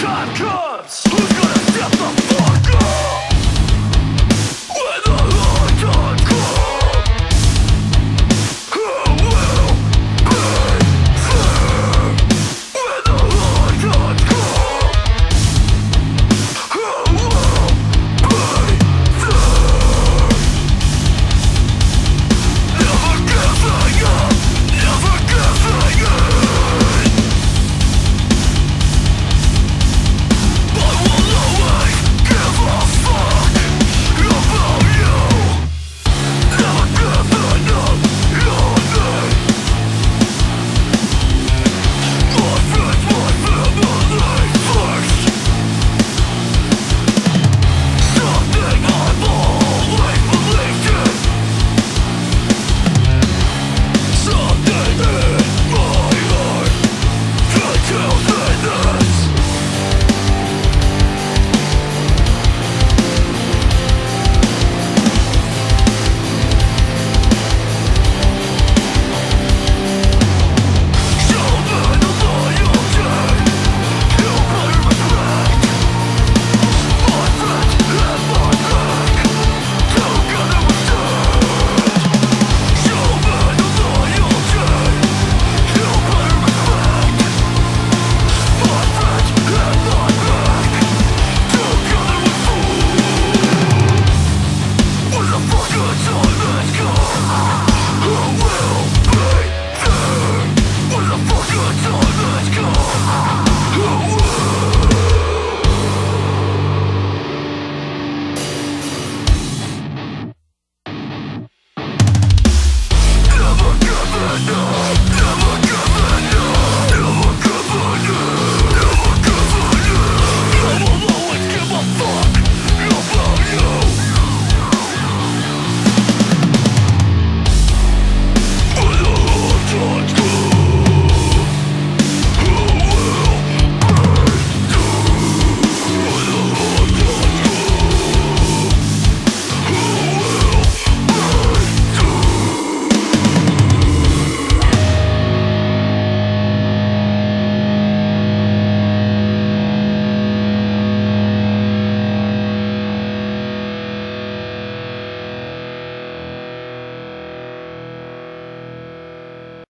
time comes, who's gonna step the fuck up?